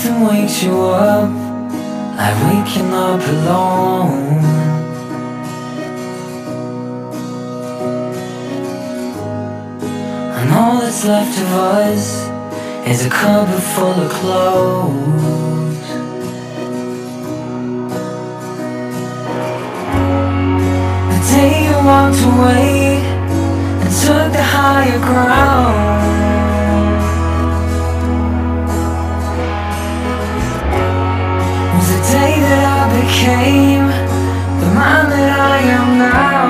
Nothing wakes you up like waking up alone. And all that's left of us is a cupboard full of clothes. The day you walked away and took the higher ground. Became the man that I am now.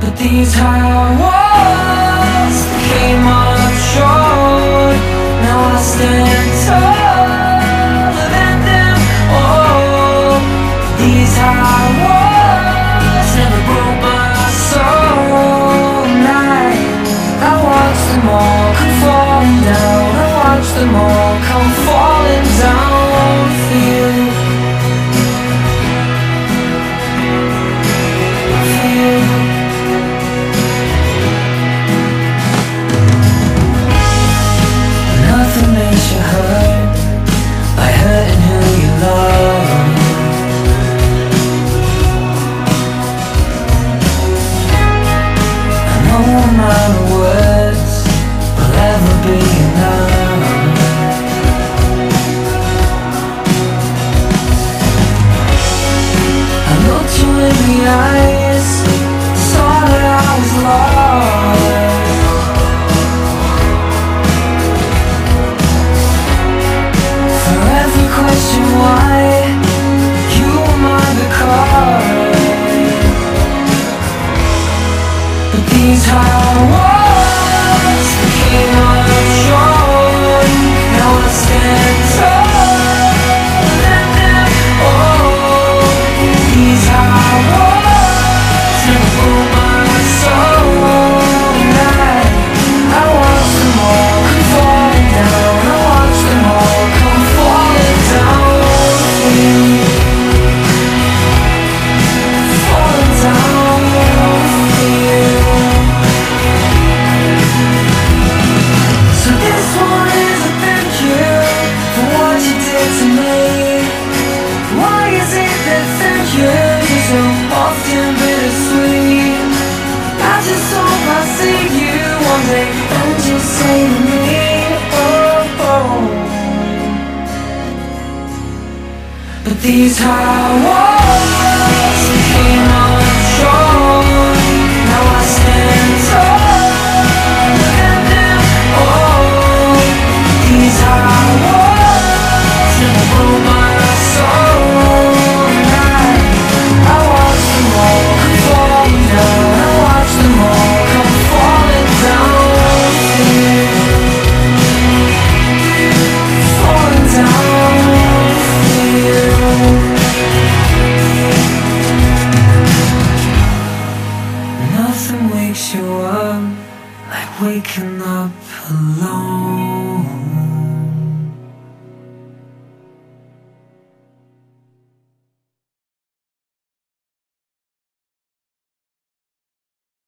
But these high walls came up short. Now I stand taller than them. These high walls never broke my soul. I, I watched them all come falling down. I watched them all come falling down looked you and you say to me, oh. But these high walls you up like waking up alone.